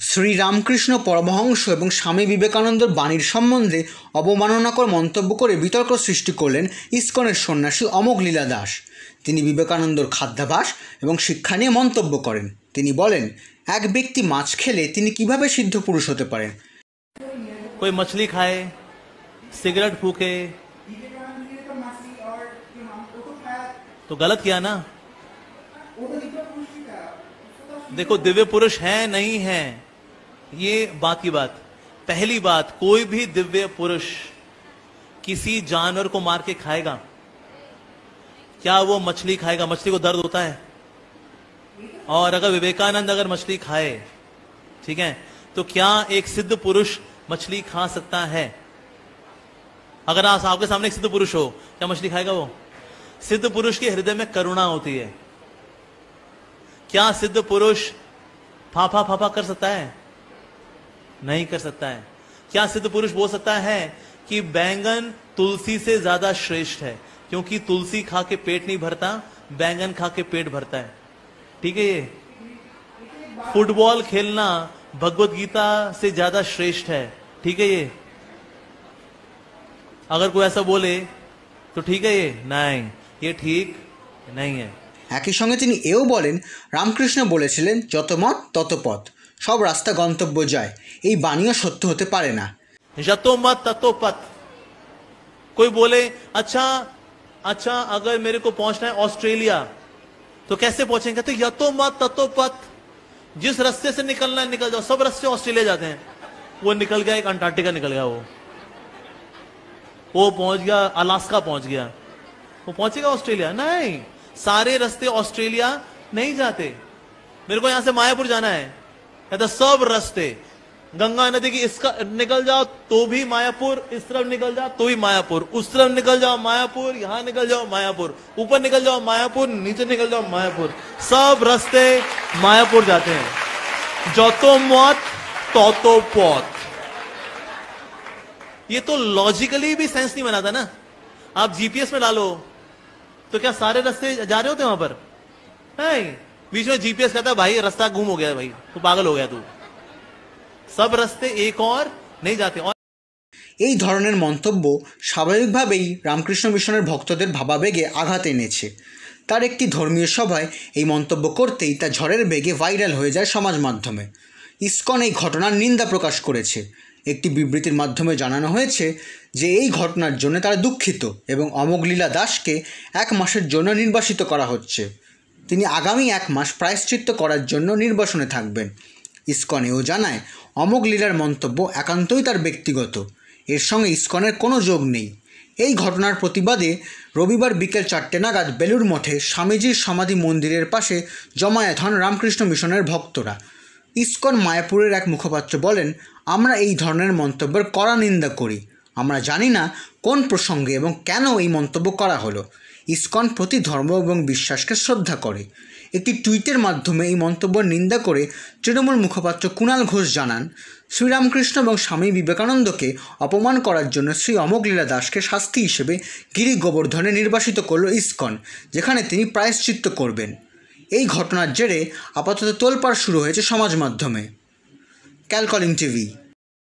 শ্রীরামকৃষ্ণ পরমহংস এবং স্বামী বিবেকানন্দর বাণীর সম্বন্ধে অবমাননাকর মন্তব্য করে বিতর্ক সৃষ্টি করলেন ইস্কনের সন্ন্যাসী অমোঘ লীলা দাস তিনি বিবেকানন্দর খাদ্যাভাস এবং শিক্ষা নিয়ে মন্তব্য করেন তিনি বলেন এক ব্যক্তি মাছ খেলে তিনি কিভাবে সিদ্ধ পুরুষ হতে পারেন कोई मछली खाए सिगरेट फूके तो गलत किया ना देखो दिव्य पुरुष है, नहीं है। ये बाकी बात। पहली बात, कोई भी दिव्य पुरुष किसी जानवर को मार के खाएगा। क्या वो मछली खाएगा? मछली को दर्द होता है? और अगर विवेकानंद अगर मछली खाए, ठीक है तो क्या एक सिद्ध पुरुष मछली खा सकता है? अगर आप, आपके सामने एक सिद्ध पुरुष हो, क्या मछली खाएगा वो? सिद्ध पुरुष के हृदय में करुणा होती है। क्या सिद्ध पुरुष फाफा फाफा कर सकता है? नहीं कर सकता है। क्या सिद्ध पुरुष बोल सकता है कि बैंगन तुलसी से ज़्यादा श्रेष्ठ है, क्योंकि तुलसी खा के पेट नहीं भरता, बैंगन खा के पेट भरता है। ठीक है ये? फुटबॉल खेलना भगवत गीता से ज़्यादा श्रेष्ठ है। ठीक है ये? अगर कोई ऐसा बोले तो ठीक है ये? नहीं। ये ठीक नहीं है। একই সঙ্গে তিনি এও বলেন রামকৃষ্ণ বলেছিলেন যত মত তত পথ সব রাস্তা গন্তব্য যায় এই বাণীও সত্য হতে পারে না यतो मत ततो पत कोई बोले अच्छा अच्छा अगर मेरे को पहुंचना है ऑस्ट्रेलिया तो कैसे पहुंचेंगे तो यतो मत ततो पत जिस रास्ते से निकलना है निकल जाओ सब रास्ते ऑस्ट्रेलिया जाते हैं वो निकल गया एक अंटार्कटिका निकल गया वो वो पहुंच गया अलास्का पहुंच गया वो पहुंचेगा ऑस्ट्रेलिया नहीं सारे रस्ते ऑस्ट्रेलिया नहीं जाते। मेरे को यहाँ से मायापुर जाना है। कहता तो सब रस्ते। गंगा नदी की इसका निकल जाओ तो भी मायापुर इस तरफ़ निकल जाओ तो भी मायापुर। उस तरफ़ निकल जाओ मायापुर यहाँ निकल जाओ मायापुर। ऊपर निकल जाओ मायापुर नीचे निकल जाओ मायापुर। सब रस्ते मायापुर जाते हैं। जोतो मौत तो, तो पौत। ये तो लॉजिकली भी सेंस नहीं बनाता ना। आप जीपीएस में डालो। तो क्या सारे रास्ते जा रहे होते हैं वहां पर नहीं बीच में जीपीएस कहता है भाई रास्ता गुम हो गया भाई तू पागल हो गया तू सब रास्ते एक और नहीं जाते और এই ধরনের মন্তব্য স্বাভাবিকভাবেই রামকৃষ্ণ মিশনের ভক্তদের ভাবাবেগে আঘাত এনেছে তার একটি ধর্মীয় সভায় এই মন্তব্য করতেই তা ঝড়ের বেগে ভাইরাল হয়ে যায় সমাজ মাধ্যমে ইসকন এই ঘটনার নিন্দা প্রকাশ করেছে একটি বিবৃতির মাধ্যমে জানানো হয়েছে যে এই ঘটনার জন্য তারা দুঃখিত এবং অমোঘলীলা দাসকে এক মাসের জন্য নির্বাসিত করা হচ্ছে। তিনি আগামী এক মাস প্রায়শ্চিত্ত করার জন্য নির্বাসনে থাকবেন। ইসকন এও জানায় অমোঘ লীলার মন্তব্য একান্তই তার ব্যক্তিগত। এর সঙ্গে ইস্কনের কোনো যোগ নেই। এই ঘটনার প্রতিবাদে রবিবার বিকেল চারটে নাগাদ বেলুর মঠে স্বামীজির সমাধি মন্দিরের পাশে জমায়েত হন রামকৃষ্ণ মিশনের ভক্তরা। ইসকন মায়াপুরের এক মুখপাত্র বলেন, আমরা এই ধরনের মন্তব্যের কড়া নিন্দা করি। আমরা জানি না কোন প্রসঙ্গে এবং কেন এই মন্তব্য করা হলো। ইস্কন প্রতি ধর্ম এবং বিশ্বাসকে শ্রদ্ধা করে। একটি টুইটের মাধ্যমে এই মন্তব্যের নিন্দা করে তৃণমূল মুখপাত্র কুণাল ঘোষ জানান, শ্রীরামকৃষ্ণ এবং স্বামী বিবেকানন্দকে অপমান করার জন্য শ্রী অমোঘলীলা দাসকে শাস্তি হিসেবে গিরি গোবর্ধনে নির্বাসিত করল ইস্কন, যেখানে তিনি প্রায়শ্চিত্ত করবেন। এই ঘটনার জেরে আপাতত তোলপাড় শুরু হয়েছে সমাজ মাধ্যমে। ক্যালকলিং টিভি।